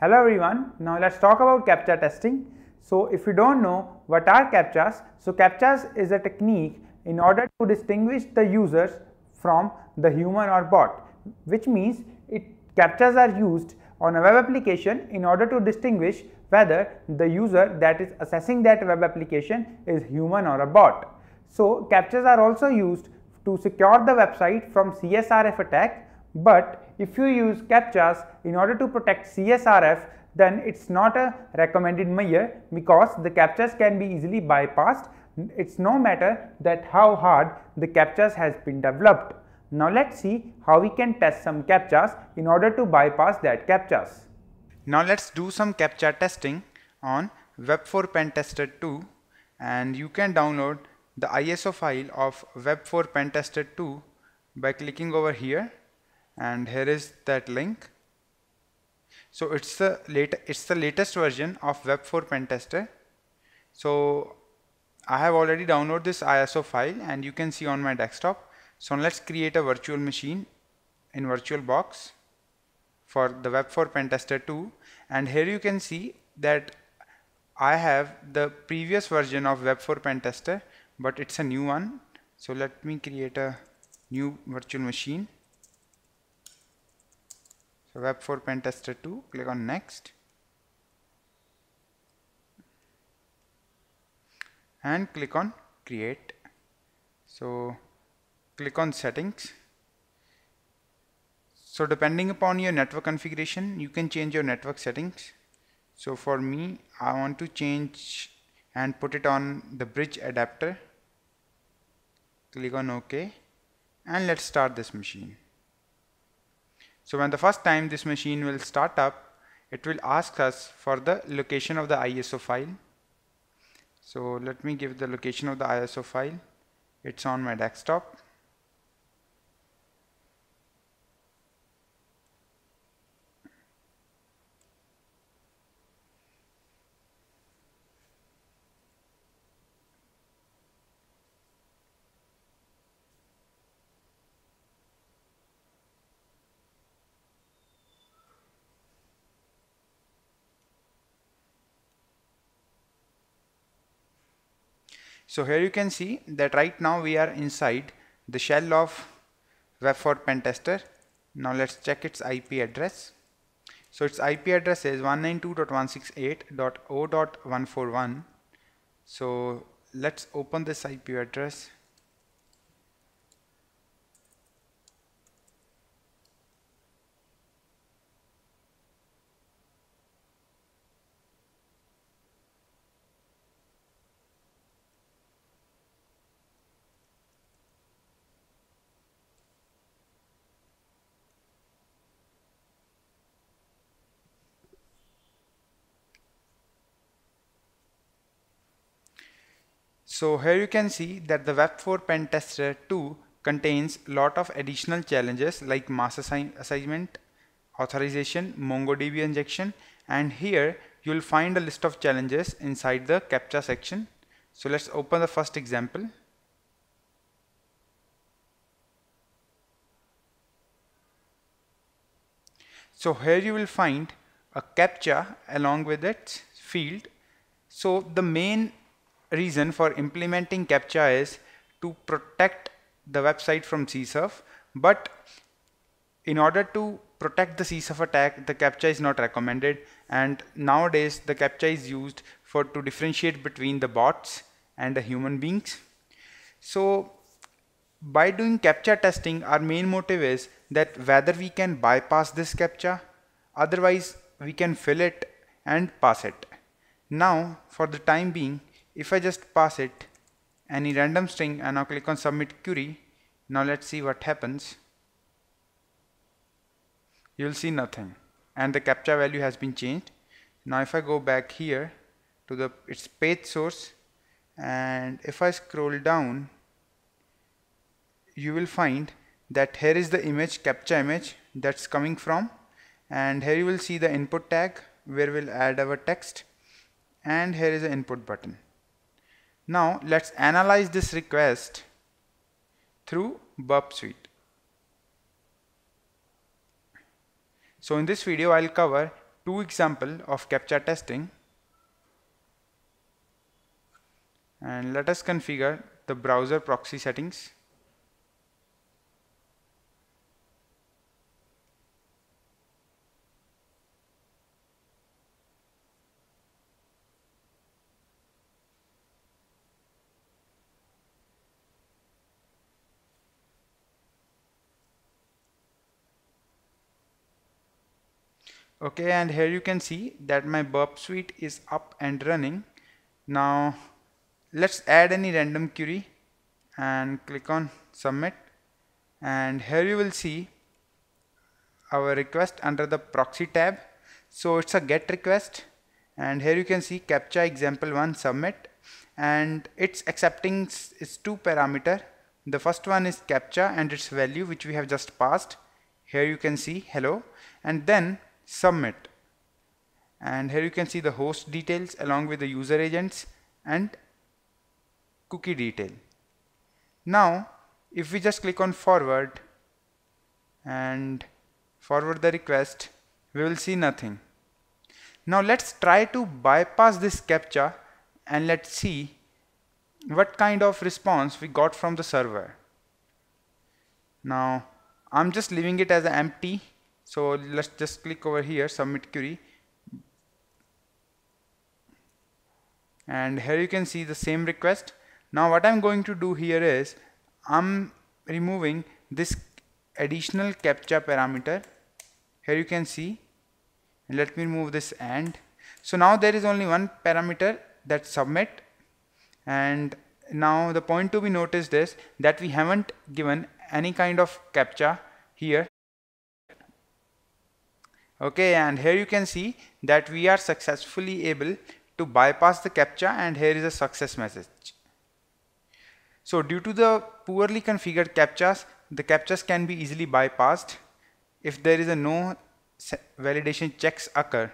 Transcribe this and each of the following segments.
Hello everyone, now let's talk about CAPTCHA testing. So if you don't know what are CAPTCHAs, so CAPTCHAs is a technique in order to distinguish the users from the human or bot, which means it CAPTCHAs are used on a web application in order to distinguish whether the user that is accessing that web application is human or a bot. So CAPTCHAs are also used to secure the website from CSRF attack but if you use CAPTCHAs in order to protect CSRF then it's not a recommended measure because the CAPTCHAs can be easily bypassed. It's no matter that how hard the CAPTCHAs has been developed. Now let's see how we can test some CAPTCHAs in order to bypass that CAPTCHAs. Now let's do some CAPTCHA testing on Web for Pentester 2 and you can download the ISO file of Web for Pentester 2 by clicking over here and here is that link. So it's the late it's the latest version of web for pentester so I have already downloaded this ISO file and you can see on my desktop. So let's create a virtual machine in VirtualBox for the web for pentester 2 and here you can see that I have the previous version of web for pentester but it's a new one. So let me create a new virtual machine so Web for Pentester 2, click on next. And click on create. So click on settings. So depending upon your network configuration, you can change your network settings. So for me, I want to change and put it on the bridge adapter. Click on OK and let's start this machine. So when the first time this machine will start up, it will ask us for the location of the ISO file. So let me give the location of the ISO file. It's on my desktop. So here you can see that right now we are inside the shell of Web for Pentester. Now let's check its IP address. So its IP address is 192.168.0.141. So let's open this IP address So here you can see that the Web for Pentester 2 contains a lot of additional challenges like mass assign assignment, authorization, MongoDB injection and here you will find a list of challenges inside the CAPTCHA section. So let's open the first example. So here you will find a CAPTCHA along with its field. So the main reason for implementing CAPTCHA is to protect the website from CSRF but in order to protect the CSRF attack the CAPTCHA is not recommended and nowadays the CAPTCHA is used for to differentiate between the bots and the human beings. So by doing CAPTCHA testing our main motive is that whether we can bypass this CAPTCHA otherwise we can fill it and pass it. Now for the time being if I just pass it any random string and now click on submit query now let's see what happens. You'll see nothing and the captcha value has been changed. Now if I go back here to the its page source and if I scroll down you will find that here is the image captcha image that's coming from. And here you will see the input tag where we'll add our text. And here is the input button now let's analyze this request through Burp Suite. So in this video I'll cover two example of CAPTCHA testing and let us configure the browser proxy settings. Okay and here you can see that my burp suite is up and running. Now let's add any random query and click on submit. And here you will see our request under the proxy tab. So it's a get request. And here you can see captcha example 1 submit. And it's accepting its two parameter. The first one is captcha and its value which we have just passed. Here you can see hello. And then submit. And here you can see the host details along with the user agents and cookie detail. Now if we just click on forward and forward the request we will see nothing. Now let's try to bypass this captcha and let's see what kind of response we got from the server. Now I'm just leaving it as empty so let's just click over here, submit query. And here you can see the same request. Now what I'm going to do here is I'm removing this additional captcha parameter. Here you can see. Let me remove this and. So now there is only one parameter that submit and now the point to be noticed is that we haven't given any kind of captcha here okay and here you can see that we are successfully able to bypass the captcha and here is a success message. So due to the poorly configured captchas the captchas can be easily bypassed if there is a no validation checks occur.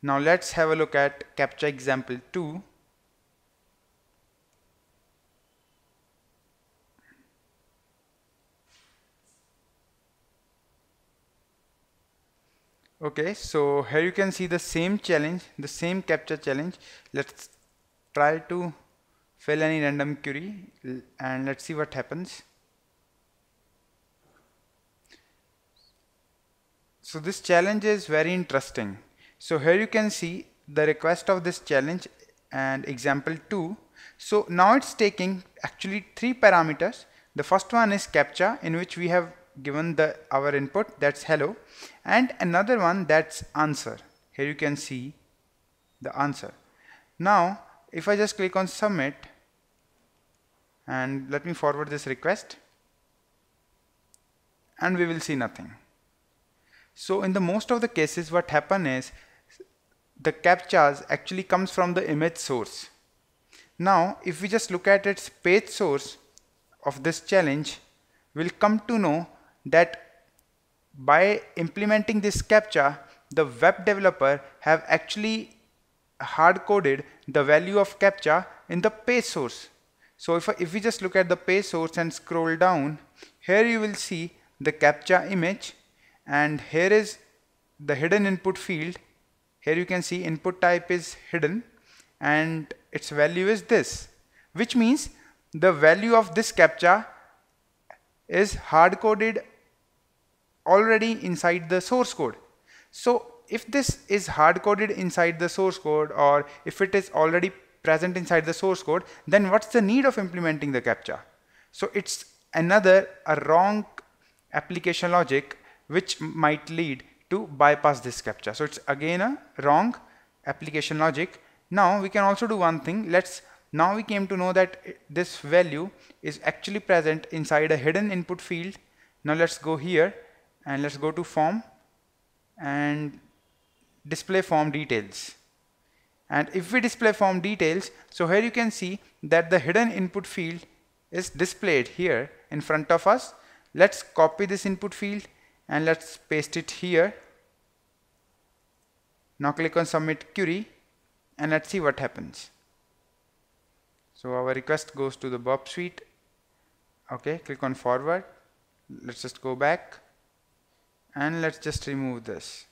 Now let's have a look at captcha example 2 okay so here you can see the same challenge the same captcha challenge. Let's try to fill any random query and let's see what happens. So this challenge is very interesting. So here you can see the request of this challenge and example 2 so now it's taking actually three parameters. The first one is captcha in which we have given the our input that's hello. And another one that's answer. Here you can see the answer. Now if I just click on submit and let me forward this request and we will see nothing. So in the most of the cases what happen is the captchas actually comes from the image source. Now if we just look at its page source of this challenge we'll come to know that by implementing this captcha, the web developer have actually hard coded the value of captcha in the page source. So if, if we just look at the page source and scroll down, here you will see the captcha image and here is the hidden input field. Here you can see input type is hidden and its value is this, which means the value of this captcha is hard coded already inside the source code. So if this is hard coded inside the source code or if it is already present inside the source code, then what's the need of implementing the CAPTCHA? So it's another a wrong application logic which might lead to bypass this CAPTCHA. So it's again a wrong application logic. Now we can also do one thing. Let's now we came to know that this value is actually present inside a hidden input field. Now let's go here and let's go to form and display form details. And if we display form details so here you can see that the hidden input field is displayed here in front of us. Let's copy this input field and let's paste it here. Now click on submit query and let's see what happens. So our request goes to the Burp Suite. Okay click on forward. Let's just go back and let's just remove this.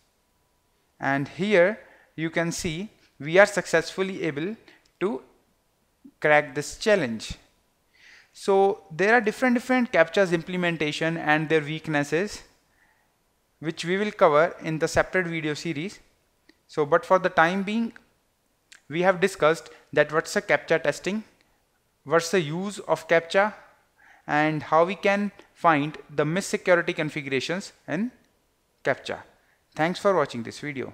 And here you can see we are successfully able to crack this challenge. So there are different different captchas implementation and their weaknesses which we will cover in the separate video series. So but for the time being we have discussed that what's a captcha testing what's the use of captcha and how we can find the missed security configurations in captcha. Thanks for watching this video